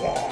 Yeah.